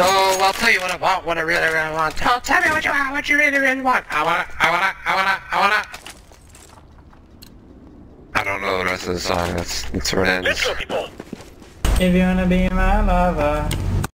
So I'll tell you what I want, what I really, really want. Tell, tell me what you want, what you really, really want. I wanna, I wanna, I wanna, I wanna. I don't know the rest of the song. That's that's where it ends. People. If you wanna be my lover,